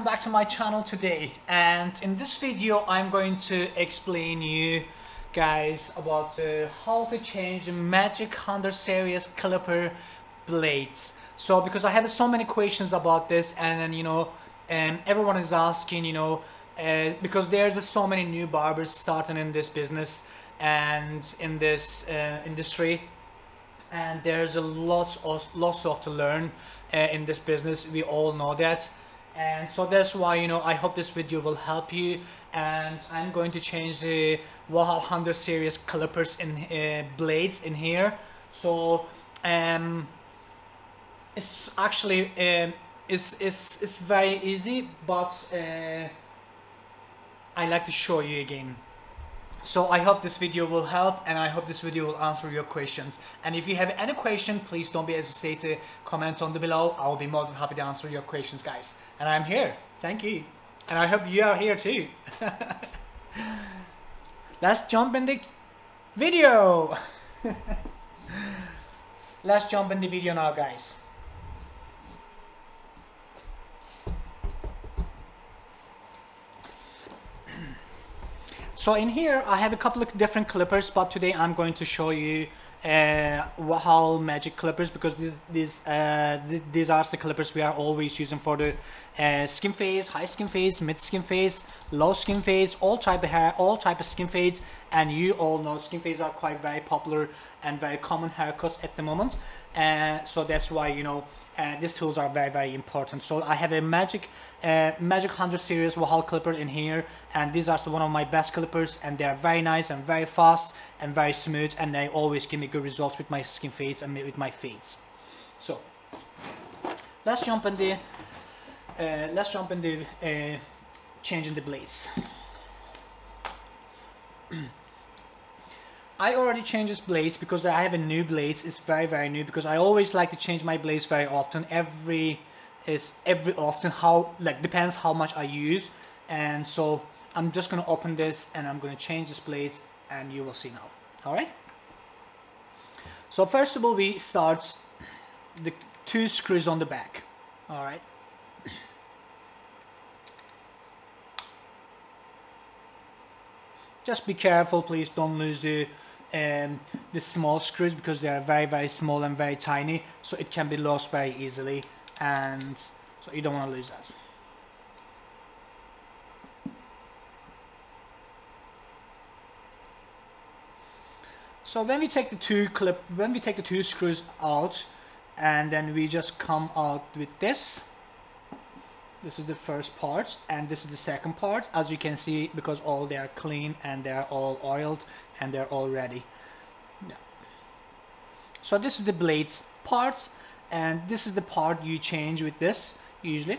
Welcome back to my channel today and in this video I'm going to explain you guys about uh, how to change the Magic Hunter series clipper blades. So because I have so many questions about this and you know and everyone is asking you know uh, because there's uh, so many new barbers starting in this business and in this uh, industry and there's a lot of lots of to learn uh, in this business. We all know that and so that's why you know I hope this video will help you. And I'm going to change the Valhalla Hunter series clippers in uh, blades in here. So um it's actually um it's, it's, it's very easy but uh, I like to show you again so I hope this video will help and I hope this video will answer your questions. And if you have any question, please don't be hesitate to comment on the below. I will be more than happy to answer your questions, guys. And I'm here. Thank you. And I hope you are here too. Let's jump in the video. Let's jump in the video now, guys. So in here I have a couple of different clippers but today I'm going to show you uh, how magic clippers because these uh, th these are the clippers we are always using for the uh, skin fade, high skin fade, mid skin fade, low skin fade, all type of hair, all type of skin fades and you all know skin fades are quite very popular and very common haircuts at the moment. Uh, so that's why you know uh, these tools are very very important. So I have a magic uh, magic hunter series Valhalla clipper in here and these are one of my best clippers and they are very nice and very fast and very smooth and they always give me good results with my skin fades and with my fades so let's jump in the uh, let's jump in the uh, changing the blades I already changed this blades because I have a new blades. It's very very new because I always like to change my blades very often. Every is every often how like depends how much I use and so I'm just gonna open this and I'm gonna change this blades and you will see now. Alright? So first of all we start the two screws on the back. Alright. Just be careful please don't lose the um, the small screws because they are very very small and very tiny so it can be lost very easily and so you don't want to lose that. So when we take the two clip, when we take the two screws out, and then we just come out with this. This is the first part, and this is the second part. As you can see, because all they are clean and they are all oiled, and they're all ready. Yeah. So this is the blades part and this is the part you change with this usually.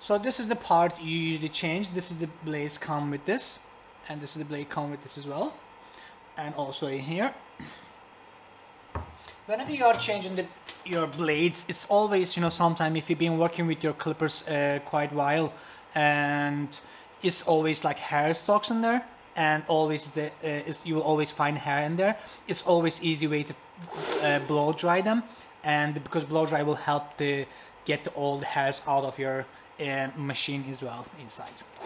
So this is the part you usually change. This is the blades come with this and this is the blade come with this as well and also in here. Whenever you are changing the your blades it's always you know sometimes if you've been working with your clippers uh, quite while and it's always like hair stalks in there and always the uh, you will always find hair in there. It's always easy way to uh, blow dry them and because blow dry will help to get all the hairs out of your uh, machine as well inside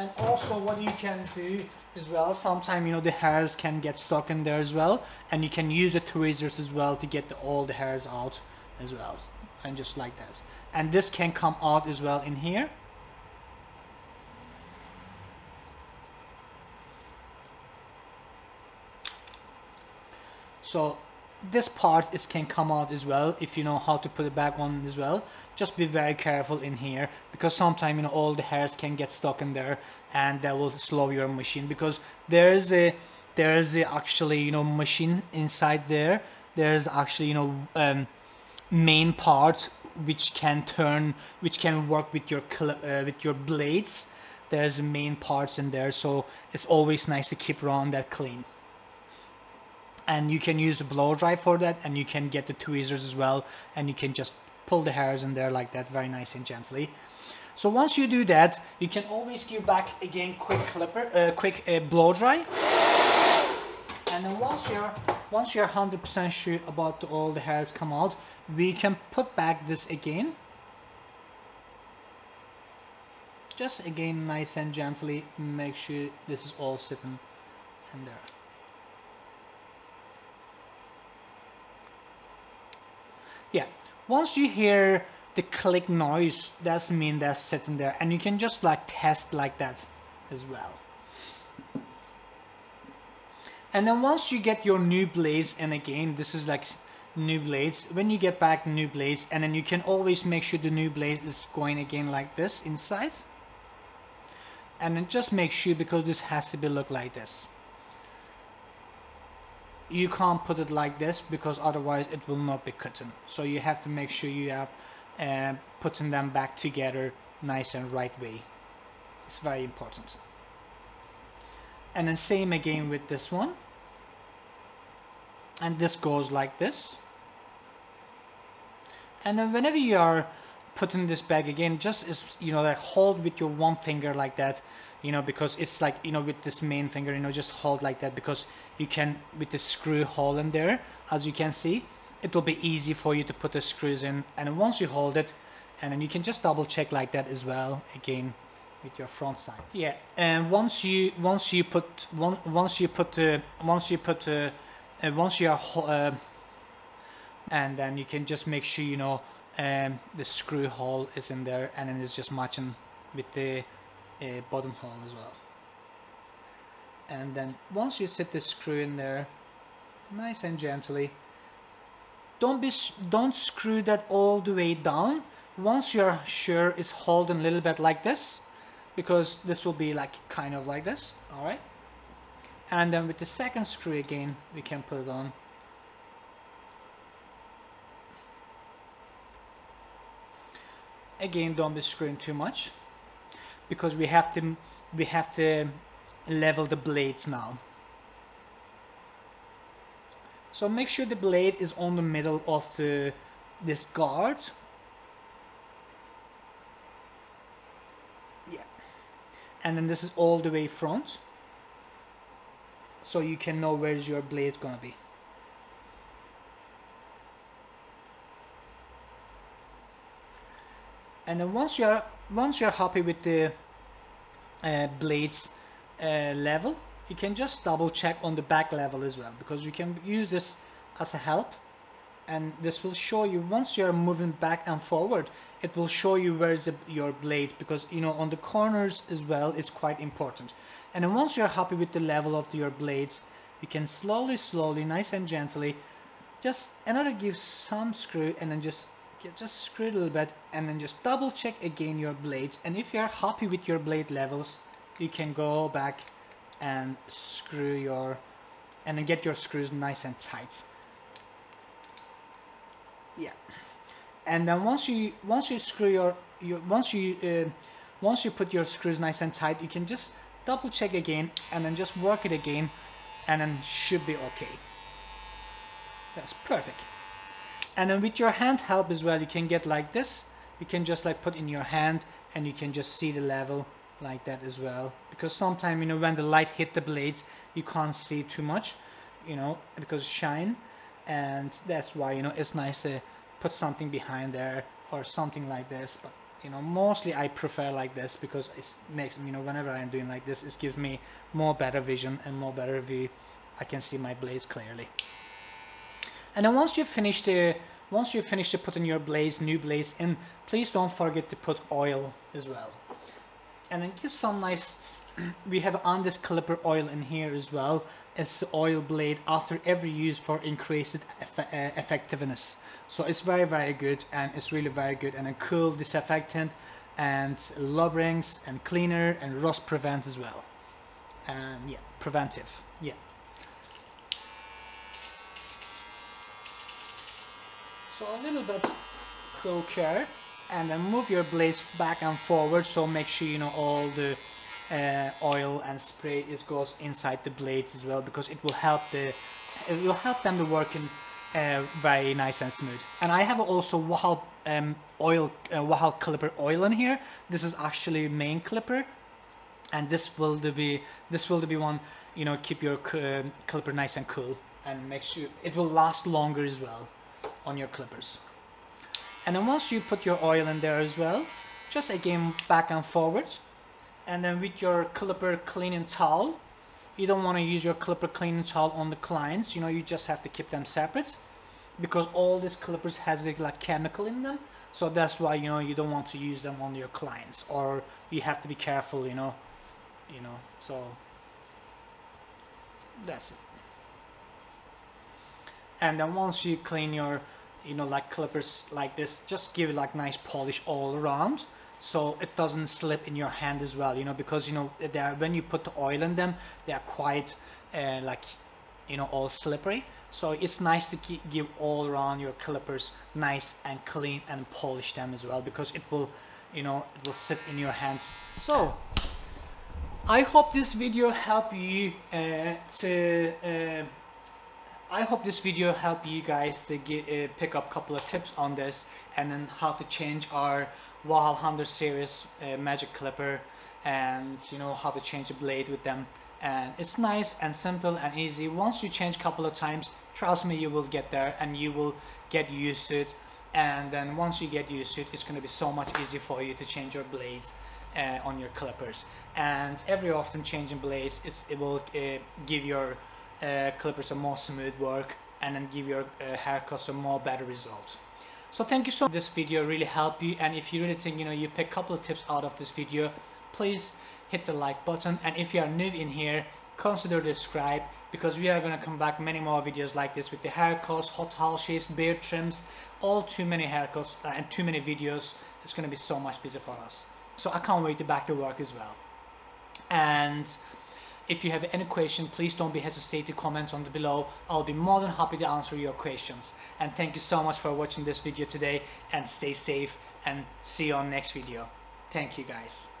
and also what you can do as well sometimes you know the hairs can get stuck in there as well. And you can use the tweezers as well to get the, all the hairs out as well. And just like that. And this can come out as well in here. So this part is can come out as well if you know how to put it back on as well. Just be very careful in here because sometimes you know all the hairs can get stuck in there and that will slow your machine because there's a there's a actually you know machine inside there. There's actually you know um, main part which can turn which can work with your uh, with your blades. There's main parts in there so it's always nice to keep around that clean and you can use the blow dry for that and you can get the tweezers as well and you can just pull the hairs in there like that very nice and gently So once you do that, you can always give back again quick clipper, uh, quick uh, blow dry. And then once you're once you're 100% sure about the, all the hairs come out, we can put back this again. Just again nice and gently make sure this is all sitting in there. Yeah, once you hear the click noise, that's mean that's sitting there and you can just like test like that as well. And then once you get your new blades, and again, this is like new blades, when you get back new blades, and then you can always make sure the new blade is going again like this inside. And then just make sure, because this has to be look like this. You can't put it like this, because otherwise it will not be cutting. So you have to make sure you are uh, putting them back together nice and right way. It's very important and then same again with this one and this goes like this and then whenever you are putting this back again just is you know like hold with your one finger like that you know because it's like you know with this main finger you know just hold like that because you can with the screw hole in there as you can see it will be easy for you to put the screws in and once you hold it and then you can just double check like that as well again with your front side. Yeah, and once you once you put one once you put uh, once you put uh, uh, once you are uh, and then you can just make sure you know um, the screw hole is in there and then it's just matching with the uh, bottom hole as well. And then once you set the screw in there, nice and gently, don't be don't screw that all the way down. Once you're sure it's holding a little bit like this, because this will be like kind of like this all right and then with the second screw again we can put it on again don't be screwing too much because we have to we have to level the blades now. So make sure the blade is on the middle of the this guard. Yeah. and then this is all the way front. So you can know where's your blade gonna be and then once you're once you're happy with the uh, blades uh, level you can just double check on the back level as well because you can use this as a help. And this will show you once you're moving back and forward it will show you where is the, your blade because you know on the corners as well is quite important. And then once you're happy with the level of your blades you can slowly slowly nice and gently just another give some screw and then just just screw a little bit and then just double check again your blades. And if you're happy with your blade levels you can go back and screw your and then get your screws nice and tight. Yeah. And then once you once you screw your, your once you uh, once you put your screws nice and tight you can just double check again and then just work it again and then should be okay. That's perfect and then with your hand help as well you can get like this. You can just like put in your hand and you can just see the level like that as well. Because sometimes you know when the light hit the blades you can't see too much you know because shine. And that's why you know it's nice to put something behind there or something like this. But you know mostly I prefer like this because it makes you know whenever I'm doing like this it gives me more better vision and more better view. I can see my blades clearly. And then once you finish the once you finish putting your blades new blades in please don't forget to put oil as well. And then give some nice we have on this clipper oil in here as well. It's the oil blade after every use for increased eff uh, effectiveness. So it's very very good and it's really very good and a cool disinfectant and lubricants and cleaner and rust prevent as well. And yeah preventive yeah so a little bit care and then move your blades back and forward so make sure you know all the uh, oil and spray it goes inside the blades as well because it will help the it will help them to work in uh, very nice and smooth. And I have also help um, oil uh, Wahl clipper oil in here. This is actually main clipper and this will be this will be one you know keep your uh, clipper nice and cool and make sure it will last longer as well on your clippers. And then once you put your oil in there as well just again back and forward. And then with your clipper cleaning towel you don't want to use your clipper cleaning towel on the clients you know you just have to keep them separate. Because all these clippers has like chemical in them so that's why you know you don't want to use them on your clients. Or you have to be careful you know you know so that's it and then once you clean your you know like clippers like this just give it like nice polish all around so it doesn't slip in your hand as well you know because you know they are, when you put the oil in them they are quite uh, like you know all slippery. So it's nice to keep, give all around your clippers nice and clean and polish them as well because it will you know it will sit in your hands. So I hope this video helped you uh, to uh, I hope this video helped you guys to get uh, pick up a couple of tips on this and then how to change our Wahl 100 series uh, magic clipper and you know how to change the blade with them. And it's nice and simple and easy. Once you change a couple of times trust me you will get there and you will get used to it. And then once you get used to it it's going to be so much easier for you to change your blades uh, on your clippers. And every often changing blades it will uh, give your uh, clippers a more smooth work and then give your uh, haircuts a more better result so thank you so much this video really helped you and if you really think you know you pick a couple of tips out of this video please hit the like button and if you are new in here consider subscribe because we are going to come back many more videos like this with the haircuts, hot towel shapes, beard trims, all too many haircuts uh, and too many videos. It's going to be so much busy for us. So I can't wait to back to work as well. And if you have any question, please don't be hesitate to comment on the below. I'll be more than happy to answer your questions. And thank you so much for watching this video today and stay safe and see you on next video. Thank you guys.